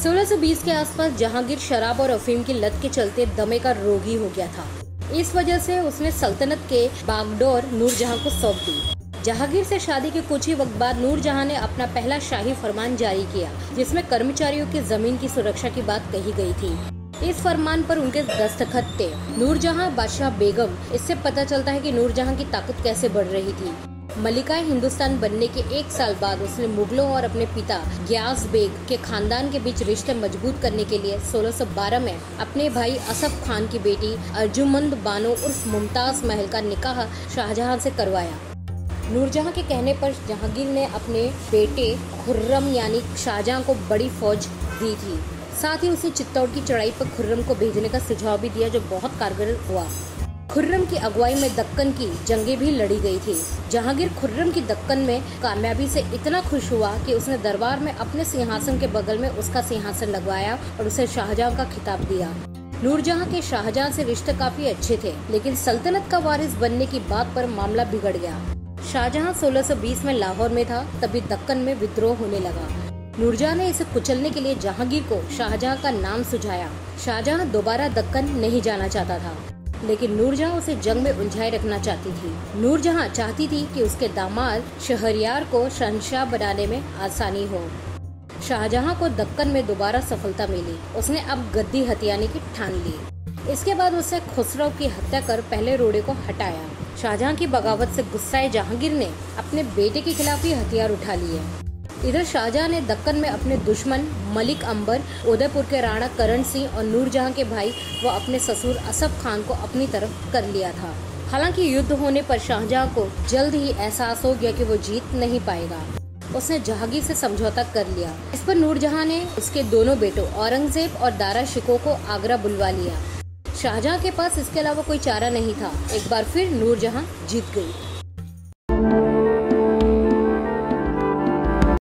1620 के आसपास जहांगीर शराब और अफीम की लत के चलते दमे का रोगी हो गया था। इस वजह से उसने सल्तनत के बागडोर नूरजहां को सौंप दी। जहांगीर से शादी के कुछ ही वक्त बाद नूरजहां ने अपना पहला शाही फरमान जारी किया, जिसमें कर्मचारियों की ज़मीन की सुरक्षा की बात कही गई थी। इस फरमान पर उनके दस्तखत थे नूरजहां बादशाह बेगम, इससे पता चलता है कि नूरजहां की ताकत कैसे बढ़ रही थी। मलिकाए हिंदुस्तान बनने के एक साल बाद उसने मुगलों और अपने पिता ग्यास बेग के खानदान के बीच रिश्ते मज़बूत करने के लिए 1612 में अपने भाई असफ खान की बेटी अर्जुमंद बानो उर्फ़ मुमताज़ महल का निकाह शाहजहां से करवाया। नूरजहां के कहने पर जहांगीर ने अपने बेटे खुर्रम यानी शाहजहां को बड़ी फौज दी थी। साथ ही उसे चित्तौड़ की चढ़ाई पर खुर्रम को भेजने का सुझाव भी दिया जो बहुत कारगर हुआ। खुर्रम की अगुवाई में दक्कन की जंगें भी लड़ी गई थी। जहांगीर खुर्रम की दक्कन में कामयाबी से इतना खुश हुआ कि उसने दरबार में अपने सिंहासन के बगल में उसका सिंहासन लगवाया और उसे शाहजहां का खिताब दिया। नूरजहां के शाहजहां से रिश्ते काफ़ी अच्छे थे, लेकिन सल्तनत का वारिस बनने की बात पर मामला बिगड़ गया। शाहजहां 1620 में लाहौर में था, तभी दक्कन में विद्रोह होने लगा। नूरजहां ने इसे कुचलने के लिए जहांगीर को शाहजहां का नाम सुझाया। शाहजहां दोबारा दक्कन नहीं जाना चाहता था। लेकिन नूरजहां उसे जंग में उलझाए रखना चाहती थी। नूरजहां चाहती थी कि उसके दामाद शहरियार को शहनशाह बनाने में आसानी हो। शाहजहां को दक्कन में दोबारा सफलता मिली। उसने अब गद्दी हथियाने की ठान ली। इसके बाद उसे खुसरो की हत्या कर पहले रोड़े को हटाया। शाहजहां की बगावत से गुस्साए जहांगीर ने अपने बेटे के खिलाफ ही हथियार उठा लिए। इधर शाहजहां ने दक्कन में अपने दुश्मन मलिक अंबर, उदयपुर के राणा करण सिंह और नूरजहां के भाई व अपने ससुर असफ खान को अपनी तरफ़ कर लिया था। हालाँकि युद्ध होने पर शाहजहां को जल्द ही एहसास हो गया कि वो जीत नहीं पाएगा। उसने जहांगीर से समझौता कर लिया। इस पर नूरजहां ने उसके दोनों बेटों औरंगज़ेब और दारा शिको को आगरा बुलवा लिया। शाहजहां के पास इसके अलावा कोई चारा नहीं था। एक बार फिर नूरजहां जीत गई।